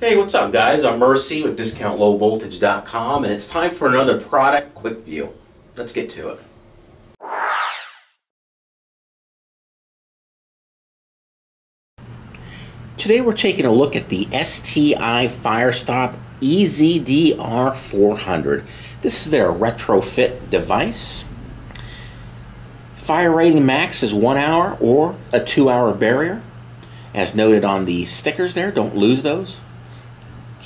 Hey, what's up guys? I'm Mercy with DiscountLowVoltage.com and it's time for another product quick view. Let's get to it. Today we're taking a look at the STI Firestop EZDR 400. This is their retrofit device. Fire rating max is one hour or a two hour barrier. As noted on the stickers there, don't lose those.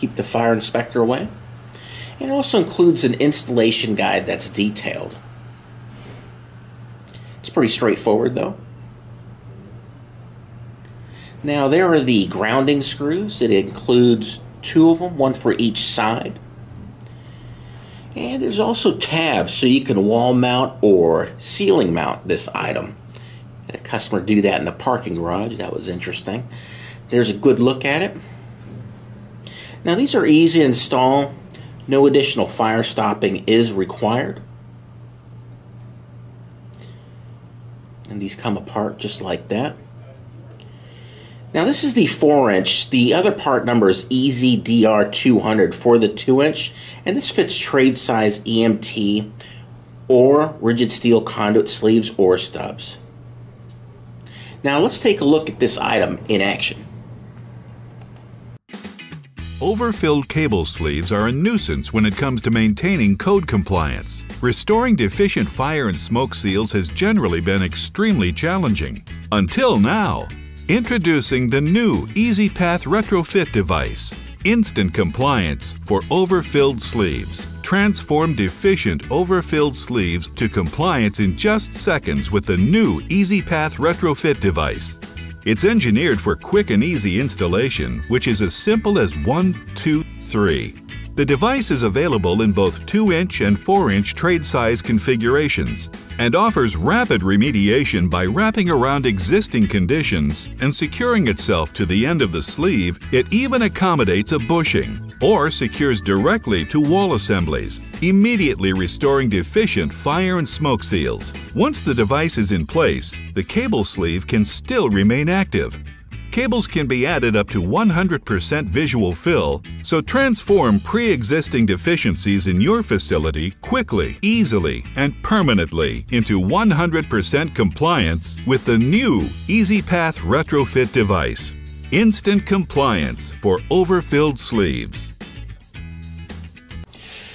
Keep the fire inspector away. It also includes an installation guide that's detailed. It's pretty straightforward though. Now there are the grounding screws. It includes two of them, one for each side. And there's also tabs so you can wall mount or ceiling mount this item. Had a customer do that in the parking garage. That was interesting. There's a good look at it. Now these are easy to install. No additional fire stopping is required. And these come apart just like that. Now this is the 4 inch. The other part number is EZDR200 for the 2 inch. And this fits trade size EMT or rigid steel conduit sleeves or stubs. Now let's take a look at this item in action. Overfilled cable sleeves are a nuisance when it comes to maintaining code compliance. Restoring deficient fire and smoke seals has generally been extremely challenging. Until now. Introducing the new EZ Path retrofit device. Instant compliance for overfilled sleeves. Transform deficient overfilled sleeves to compliance in just seconds with the new EZ Path retrofit device. It's engineered for quick and easy installation, which is as simple as 1, 2, 3. The device is available in both 2-inch and 4-inch trade size configurations and offers rapid remediation by wrapping around existing conditions and securing itself to the end of the sleeve. It even accommodates a bushing or secures directly to wall assemblies, immediately restoring deficient fire and smoke seals. Once the device is in place, the cable sleeve can still remain active Cables can be added up to 100% visual fill, so transform pre-existing deficiencies in your facility quickly, easily, and permanently into 100% compliance with the new EZ Path retrofit device. Instant compliance for overfilled sleeves.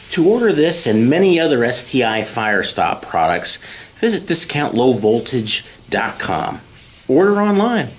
To order this and many other STI Firestop products, visit discountlowvoltage.com. Order online.